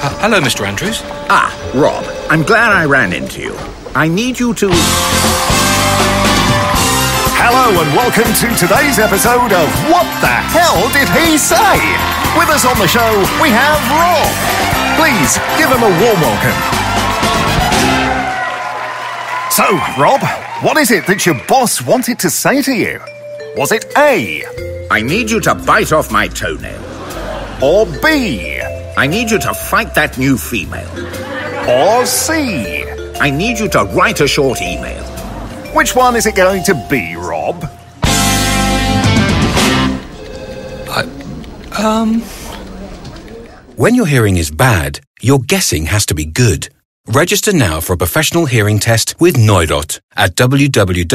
Uh, hello, Mr. Andrews. Ah, Rob, I'm glad I ran into you. I need you to. Hello and welcome to today's episode of What the Hell Did He Say? With us on the show, we have Rob. Please give him a warm welcome. So, Rob, what is it that your boss wanted to say to you? Was it A I need you to bite off my toenail. or B I need you to fight that new female. or C? I need you to write a short email. Which one is it going to be, Rob? Um. When your hearing is bad, your guessing has to be good. Register now for a professional hearing test with Neuroth at www.neuroth.ch.